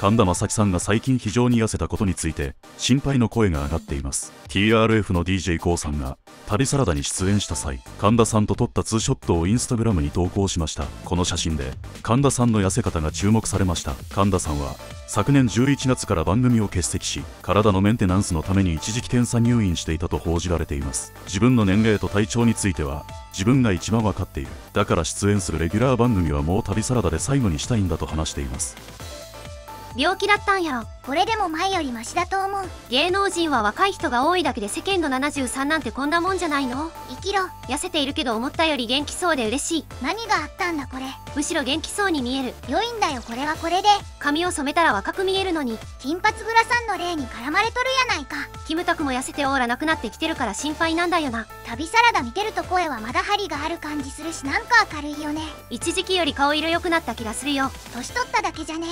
神田正輝さんが最近非常に痩せたことについて心配の声が上がっています。TRF の d j k o さんが旅サラダに出演した際神田さんと撮ったツーショットをインスタグラムに投稿しました。この写真で神田さんの痩せ方が注目されました。神田さんは昨年11月から番組を欠席し体のメンテナンスのために一時期検査入院していたと報じられています。自分の年齢と体調については自分が一番分かっている。だから出演するレギュラー番組はもう旅サラダで最後にしたいんだと話しています。病気だったんやろ。これでも前よりマシだと思う。芸能人は若い人が多いだけで世間の73なんてこんなもんじゃないの？生きろ。痩せているけど思ったより元気そうで嬉しい。何があったんだこれ？むしろ元気そうに見える。良いんだよこれはこれで。髪を染めたら若く見えるのに。金髪グラさんの例に絡まれとるやないか。キムタクも痩せてオーラなくなってきてるから心配なんだよな。旅サラダ見てると声はまだ張りがある感じするしなんか明るいよね。一時期より顔色良くなった気がするよ。年取っただけじゃね？